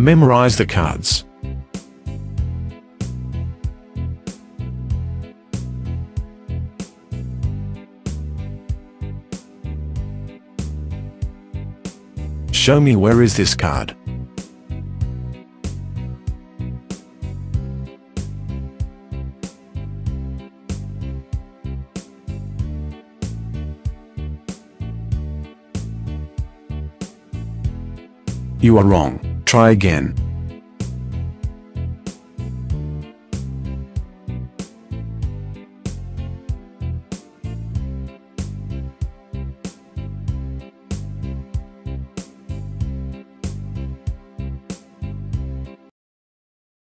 Memorize the cards. Show me where is this card. You are wrong. Try again.